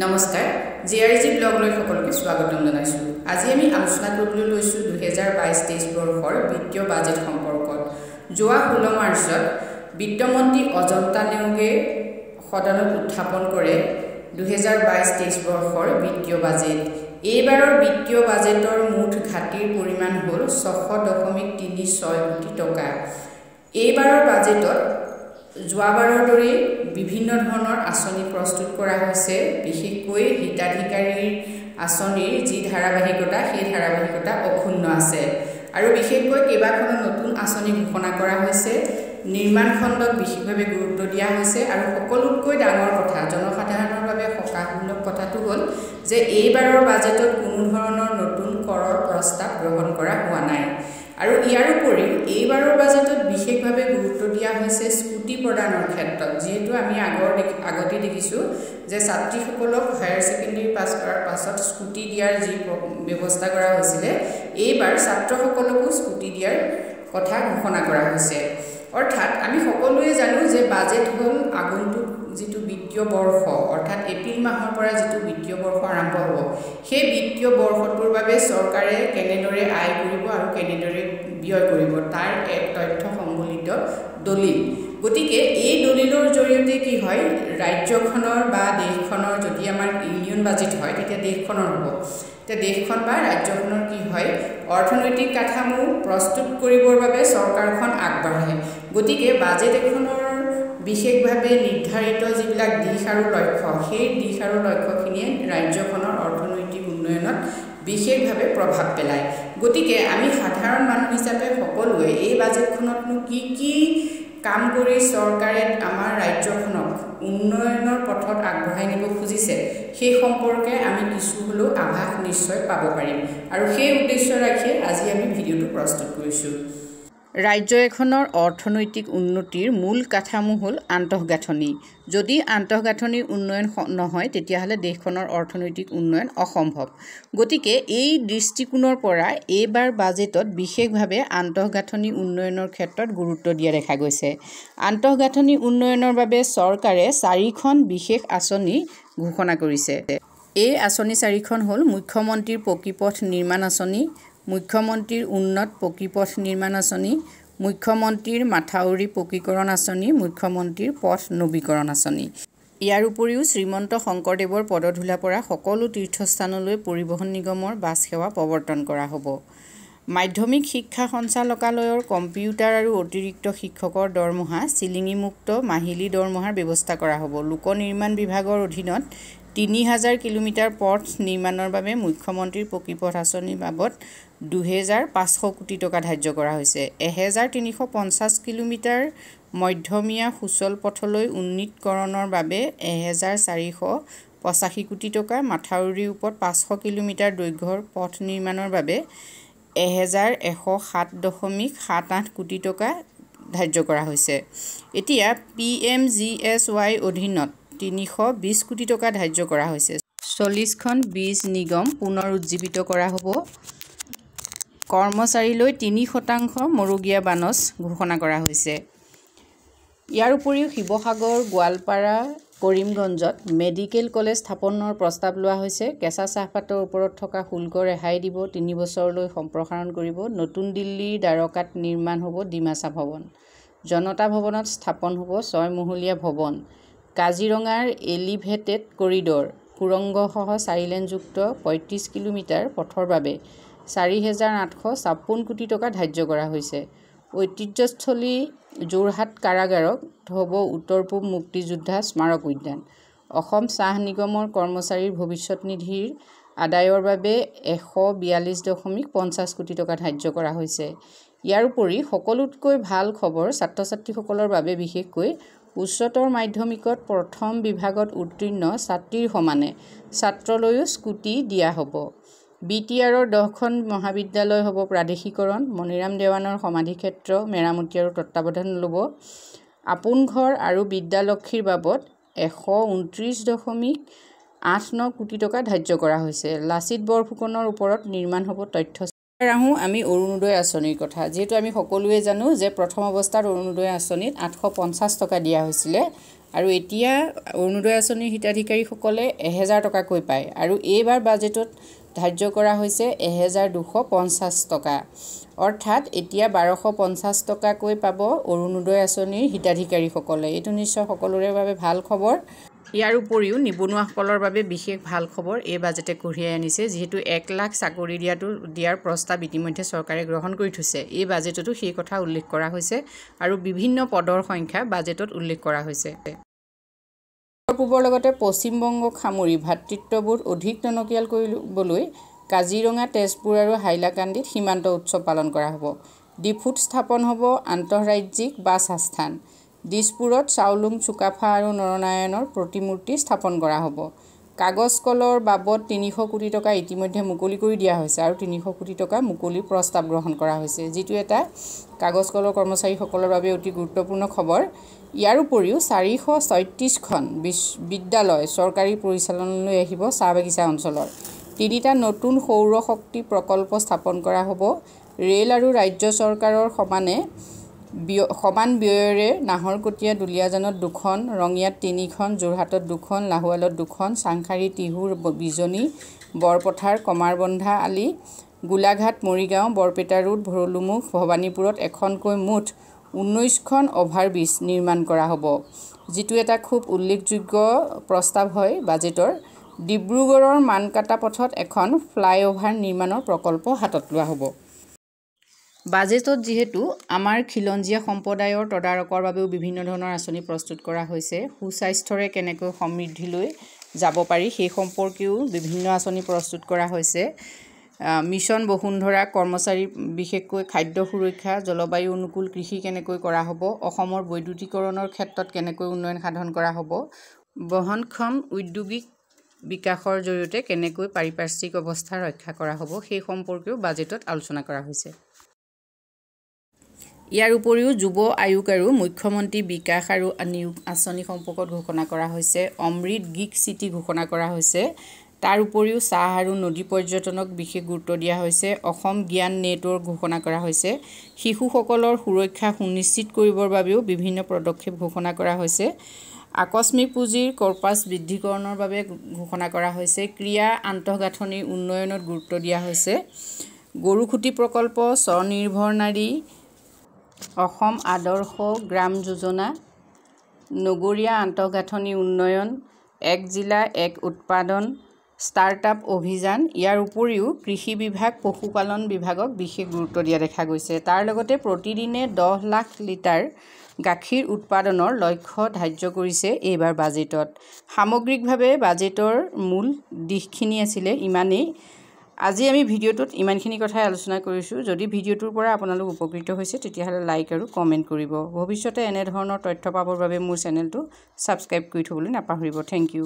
নমস্কাৰ G R G ব্লগলৈ সকলোকে স্বাগতম জনাইছোঁ। আজি আমি আলোচনা কৰিবলৈ লৈছোঁ দুহেজাৰ বাইছ তেইছ বৰ্ষৰ বিত্তীয় বাজেট সম্পৰ্কত। যোৱা ষোল্ল মাৰ্চত বিত্তমন্ত্ৰী অজন্তা নেওগে সদনত উত্থাপন কৰে দুহেজাৰ বাইছ তেইছ বৰ্ষৰ বিত্তীয় বাজেট। এইবাৰৰ বিত্তীয় বাজেটৰ মুঠ ঘাটিৰ পৰিমাণ হ'ল ছশ দশমিক তিনি ছয় কোটি টকা। এইবাৰৰ বাজেটত যোৱাবাৰৰ দৰেই বিভিন্ন ধৰণৰ আঁচনি প্ৰস্তুত কৰা হৈছে বিশেষকৈ হিতাধিকাৰীৰ আঁচনিৰ যি ধাৰাবাহিকতা সেই ধাৰাবাহিকতা অক্ষুণ্ণ আছে। আৰু বিশেষকৈ কেইবাখনো নতুন আঁচনি ঘোষণা কৰা হৈছে। নিৰ্মাণ খণ্ডক বিশেষভাৱে গুৰুত্ব দিয়া হৈছে আৰু সকলোতকৈ ডাঙৰ কথা জনসাধাৰণৰ বাবে সকাহমূলক কথাটো হ'ল যে এইবাৰৰ বাজেটত কোনো ধৰণৰ নতুন কৰৰ প্ৰস্তাৱ গ্ৰহণ কৰা হোৱা নাই। আৰু ইয়াৰ উপৰিও এইবাৰৰ বাজেটত বিশেষভাৱে গুৰুত্ব দিয়া হৈছে স্কুটি প্ৰদানৰ ক্ষেত্ৰত যিহেতু আমি আগৰ আগতে দেখিছোঁ যে ছাত্ৰীসকলক হায়াৰ ছেকেণ্ডেৰী পাছ কৰাৰ পাছত স্কুটি দিয়াৰ যি ব্যৱস্থা কৰা হৈছিলে এইবাৰ ছাত্ৰসকলকো স্কুটি দিয়াৰ কথা ঘোষণা কৰা হৈছে। অৰ্থাৎ আমি সকলোৱে জানো যে বাজেট হ'ল আগন্তুক বিত্তীয় বৰ্ষ অৰ্থাৎ এপ্ৰিল মাহৰ পৰা যিটো বিত্তীয় বৰ্ষ আৰম্ভ হ'ব সেই বিত্তীয় বৰ্ষটোৰ বাবে চৰকাৰে কেনেদৰে আয় কৰিব আৰু কেনেদৰে ব্যয় কৰিব তাৰ এক তথ্য সম্বলিত দলিল। গতিকে এই দলিলৰ জৰিয়তে কি হয় ৰাজ্যখনৰ বা দেশখনৰ যদি আমাৰ ইউনিয়ন বাজেট হয় তেতিয়া দেশখনৰ হ'ব। এতিয়া দেশখন বা ৰাজ্যখনৰ কি হয় অৰ্থনৈতিক কাঠামো প্ৰস্তুত কৰিবৰ বাবে চৰকাৰখন আগবাঢ়ে। গতিকে বাজেট এখনৰ বিশেষভাৱে নিৰ্ধাৰিত যিবিলাক দিশ আৰু লক্ষ্য সেই দিশ আৰু লক্ষ্যখিনিয়ে ৰাজ্যখনৰ অৰ্থনৈতিক উন্নয়নত বিশেষভাৱে প্ৰভাৱ পেলায়। গতিকে আমি সাধাৰণ মানুহ হিচাপে সকলোৱে এই বাজেটখনতনো কি কি কাম কৰি চৰকাৰে আমাৰ ৰাজ্যখনক উন্নয়নৰ পথত আগবঢ়াই নিব খুজিছে সেই সম্পৰ্কে আমি কিছু হ'লেও আভাস নিশ্চয় পাব পাৰিম। আৰু সেই উদ্দেশ্য ৰাখিয়ে আজি আমি ভিডিঅ'টো প্ৰস্তুত কৰিছোঁ। ৰাজ্য এখনৰ অৰ্থনৈতিক উন্নতিৰ মূল কাঠামো হ'ল আন্তঃগাঁথনি। যদি আন্তঃগাঁথনিৰ উন্নয়ন নহয় তেতিয়াহ'লে দেশখনৰ অৰ্থনৈতিক উন্নয়ন অসম্ভৱ। গতিকে এই দৃষ্টিকোণৰ পৰা এইবাৰ বাজেটত বিশেষভাৱে আন্তঃগাঁথনি উন্নয়নৰ ক্ষেত্ৰত গুৰুত্ব দিয়া দেখা গৈছে। আন্তঃগাঁথনি উন্নয়নৰ বাবে চৰকাৰে চাৰিখন বিশেষ আঁচনি ঘোষণা কৰিছে। এই আঁচনি চাৰিখন হ'ল মুখ্যমন্ত্ৰীৰ পকীপথ নিৰ্মাণ আঁচনি মুখ্যমন্ত্ৰীৰ উন্নত পকীপথ নিৰ্মাণ আঁচনি মুখ্যমন্ত্ৰীৰ মাথাউৰি পকীকৰণ আঁচনি মুখ্যমন্ত্ৰীৰ পথ নবীকৰণ আঁচনি। ইয়াৰ উপৰিও শ্ৰীমন্ত শংকৰদেৱৰ পদধূলা পৰা সকলো তীৰ্থস্থানলৈ পৰিবহণ নিগমৰ বাছ সেৱা প্ৰৱৰ্তন কৰা হ'ব। মাধ্যমিক শিক্ষা সঞ্চালকালয়ৰ কম্পিউটাৰ আৰু অতিৰিক্ত শিক্ষকৰ দৰমহা চিলিঙিমুক্ত মাহিলী দৰমহাৰ ব্যৱস্থা কৰা হ'ব। লোক নিৰ্মাণ বিভাগৰ অধীনত তিনি হাজাৰ কিলোমিটাৰ পথ নিৰ্মাণৰ বাবে মুখ্যমন্ত্ৰীৰ পকীপথ আঁচনিৰ বাবদ দুহেজাৰ পাঁচশ কোটি টকা ধাৰ্য কৰা হৈছে। এহেজাৰ তিনিশ পঞ্চাছ কিলোমিটাৰ মধ্যমীয়া সুচল পথলৈ উন্নীতকৰণৰ বাবে এহেজাৰ চাৰিশ পঁচাশী কোটি টকা মাথাউৰিৰ ওপৰত পাঁচশ কিলোমিটাৰ দৈৰ্ঘ্যৰ পথ নিৰ্মাণৰ বাবে এহেজাৰ এশ সাত দশমিক সাত আঠ কোটি টকা ধাৰ্য কৰা হৈছে। এতিয়া পি এম জি এছ ৱাইৰ অধীনত তিনিশ বিছ কোটি টকা ধাৰ্য কৰা হৈছে। চল্লিছখন বীজ নিগম পুনৰ উজ্জীৱিত কৰা হ'ব। কৰ্মচাৰীলৈ তিনি শতাংশ মৰুগীয়া বানচ ঘোষণা কৰা হৈছে। ইয়াৰ উপৰিও শিৱসাগৰ গোৱালপাৰা কৰিমগঞ্জত মেডিকেল কলেজ স্থাপনৰ প্ৰস্তাৱ লোৱা হৈছে। কেঁচা চাহপাতৰ ওপৰত থকা শুল্ক ৰেহাই দিব তিনি বছৰলৈ সম্প্ৰসাৰণ কৰিব। নতুন দিল্লীৰ দ্বাৰকাত নিৰ্মাণ হ'ব ডিমাচা ভৱন। জনতা ভৱনত স্থাপন হ'ব ছয়মহলীয়া ভৱন। কাজিৰঙাৰ এলিভেটেড কৰিডৰ সুৰংগসহ চাৰিলেনযুক্ত পঁয়ত্ৰিছ কিলোমিটাৰ পথৰ বাবে চাৰি হেজাৰ আঠশ ছাপন্ন কোটি টকা ধাৰ্য কৰা হৈছে। ঐতিহ্যস্থলী যোৰহাট কাৰাগাৰক হ'ব উত্তৰ পূব মুক্তিযোদ্ধা স্মাৰক উদ্যান। অসম চাহ নিগমৰ কৰ্মচাৰীৰ ভৱিষ্যত নিধিৰ আদায়ৰ বাবে এশ বিয়াল্লিছ দশমিক পঞ্চাছ কোটি টকা ধাৰ্য কৰা হৈছে। ইয়াৰ উপৰি সকলোতকৈ ভাল খবৰ ছাত্ৰ ছাত্ৰীসকলৰ বাবে বিশেষকৈ উচ্চতৰ মাধ্যমিকত প্ৰথম বিভাগত উত্তীৰ্ণ ছাত্ৰীৰ সমানে ছাত্ৰলৈও স্কুটি দিয়া হ'ব। বি টি আৰৰ দহখন মহাবিদ্যালয় হ'ব প্ৰাদেশিকৰণ মণিৰাম দেৱানৰ সমাধিক্ষেত্ৰ মেৰামতি আৰু তত্বাৱধান ল'ব। আপোন ঘৰ আৰু বিদ্যালক্ষীৰ বাবদ এশ ঊনত্ৰিছ দশমিক আঠ ন কোটি টকা ধাৰ্য কৰা হৈছে। লাচিত বৰফুকনৰ ওপৰত নিৰ্মাণ হ'ব তথ্য আহোঁ আমি অৰুণোদয় আঁচনিৰ কথা। যিহেতু আমি সকলোৱে জানো যে প্ৰথম অৱস্থাত অৰুণোদয় আঁচনিত আঠশ পঞ্চাছ টকা দিয়া হৈছিলে আৰু এতিয়া অৰুণোদয় আঁচনিৰ হিতাধিকাৰীসকলে এহেজাৰ টকাকৈ পায় আৰু এইবাৰ বাজেটত ধাৰ্য কৰা হৈছে এহেজাৰ দুশ পঞ্চাছ টকা। অৰ্থাৎ এতিয়া বাৰশ পঞ্চাছ টকাকৈ পাব অৰুণোদয় আঁচনিৰ হিতাধিকাৰীসকলে। এইটো নিশ্চয় সকলোৰে বাবে ভাল খবৰ। ইয়াৰ উপৰিও নিবনুৱাসকলৰ বাবে বিশেষ ভাল খবৰ এই বাজেটে কঢ়িয়াই আনিছে যিহেতু এক লাখ চাকৰি দিয়াটো দিয়াৰ প্ৰস্তাৱ ইতিমধ্যে চৰকাৰে গ্ৰহণ কৰি থৈছে। এই বাজেটতো সেই কথা উল্লেখ কৰা হৈছে আৰু বিভিন্ন পদৰ সংখ্যা বাজেটত উল্লেখ কৰা হৈছে। উত্তৰ পূবৰ লগতে পশ্চিমবংগক সামৰি ভাতৃত্ববোধ অধিক টনকিয়াল কৰিবলৈ কাজিৰঙা তেজপুৰ আৰু হাইলাকান্দিত সীমান্ত উৎসৱ পালন কৰা হ'ব। ডিফুত স্থাপন হ'ব আন্তঃৰাজ্যিক বাছ আস্থান দিছপুৰত চাওলুং চুকাফা আৰু নৰনাৰায়ণৰ প্ৰতিমূৰ্তি স্থাপন কৰা হ'ব। কাগজ কলৰ বাবদ তিনিশ কোটি টকা ইতিমধ্যে মুকলি কৰি দিয়া হৈছে আৰু তিনিশ কোটি টকা মুকলিৰ প্ৰস্তাৱ গ্ৰহণ কৰা হৈছে যিটো এটা কাগজ কলৰ কৰ্মচাৰীসকলৰ বাবে অতি গুৰুত্বপূৰ্ণ খবৰ। ইয়াৰ উপৰিও চাৰিশ ছয়ত্ৰিছখন বিদ্যালয় চৰকাৰী পৰিচালনালৈ আহিব চাহ বাগিচা অঞ্চলৰ। তিনিটা নতুন সৌৰ শক্তি প্ৰকল্প স্থাপন কৰা হ'ব। ৰে'ল আৰু ৰাজ্য চৰকাৰৰ সমানে ব্যয় সমান ব্যয়েৰে নাহৰকটীয়া দুলীয়াজানত দুখন ৰঙিয়াত তিনিখন যোৰহাটত দুখন লাহোৱালত দুখন চাংখাৰী টিহুৰ বিজনী বৰপথাৰ কমাৰবন্ধা আলি গোলাঘাট মৰিগাঁও বৰপেটা ৰোড ভৰলুমুখ ভৱানীপুৰত এখনকৈ মুঠ ঊনৈছখন অভাৰব্ৰিজ নিৰ্মাণ কৰা হ'ব। যিটো এটা খুব উল্লেখযোগ্য প্ৰস্তাৱ হয় বাজেটৰ। ডিব্ৰুগড়ৰ মানকাটা পথত এখন ফ্লাইঅভাৰ নিৰ্মাণৰ প্ৰকল্প হাতত লোৱা হ'ব। বাজেটত যিহেতু আমাৰ খিলঞ্জীয়া সম্প্ৰদায়ৰ তদাৰকৰ বাবেও বিভিন্ন ধৰণৰ আঁচনি প্ৰস্তুত কৰা হৈছে সুস্বাস্থ্যৰে কেনেকৈ সমৃদ্ধিলৈ যাব পাৰি সেই সম্পৰ্কেও বিভিন্ন আঁচনি প্ৰস্তুত কৰা হৈছে। মিছন বসুন্ধৰা কৰ্মচাৰী বিশেষকৈ খাদ্য সুৰক্ষা জলবায়ু অনুকূল কৃষি কেনেকৈ কৰা হ'ব অসমৰ বৈদ্যুতিকৰণৰ ক্ষেত্ৰত কেনেকৈ উন্নয়ন সাধন কৰা হ'ব বহনক্ষম ঔদ্যোগিক বিকাশৰ জৰিয়তে কেনেকৈ পাৰিপাৰ্শ্বিক অৱস্থা ৰক্ষা কৰা হ'ব সেই সম্পৰ্কেও বাজেটত আলোচনা কৰা হৈছে। ইয়াৰ উপৰিও যুৱ আয়োগ আৰু মুখ্যমন্ত্ৰী বিকাশ আৰু নিয়োগ আঁচনি সম্পৰ্কত ঘোষণা কৰা হৈছে অমৃত গিগ চিটি ঘোষণা কৰা হৈছে। তাৰ উপৰিও চাহ আৰু নদী পৰ্যটনক বিশেষ গুৰুত্ব দিয়া হৈছে। অসম জ্ঞান নেটৱৰ্ক ঘোষণা কৰা হৈছে। শিশুসকলৰ সুৰক্ষা সুনিশ্চিত কৰিবৰ বাবেও বিভিন্ন পদক্ষেপ ঘোষণা কৰা হৈছে। আকস্মিক পুঁজিৰ কৰ্পাছ বৃদ্ধিকৰণৰ বাবে ঘোষণা কৰা হৈছে। ক্ৰীড়া আন্তঃগাঁথনিৰ উন্নয়নত গুৰুত্ব দিয়া হৈছে। গৰুখুটি প্ৰকল্প স্বনিৰ্ভৰ নাৰী অসম আদৰ্শ গ্ৰাম যোজনা নগৰীয়া আন্তঃগাঁথনি উন্নয়ন এক জিলা এক উৎপাদন ষ্টাৰ্টআপ অভিযান। ইয়াৰ উপৰিও কৃষি বিভাগ পশুপালন বিভাগক বিশেষ গুৰুত্ব দিয়া দেখা গৈছে। তাৰ লগতে প্ৰতিদিনে দহ লাখ লিটাৰ গাখীৰ উৎপাদনৰ লক্ষ্য ধাৰ্য কৰিছে এইবাৰ বাজেটত। সামগ্ৰিকভাৱে বাজেটৰ মূল দিশখিনি আছিলে ইমানেই আজি আমি ভিডিঅ'টোত ইমানখিনি কথাই আলোচনা কৰিছোঁ। যদি ভিডিঅ'টোৰ পৰা আপোনালোক উপকৃত হৈছে তেতিয়াহ'লে লাইক আৰু কমেণ্ট কৰিব। ভৱিষ্যতে এনেধৰণৰ তথ্য পাবৰ বাবে মোৰ চেনেলটো ছাবস্ক্ৰাইব কৰি থ'বলৈ নাপাহৰিব। Thank you.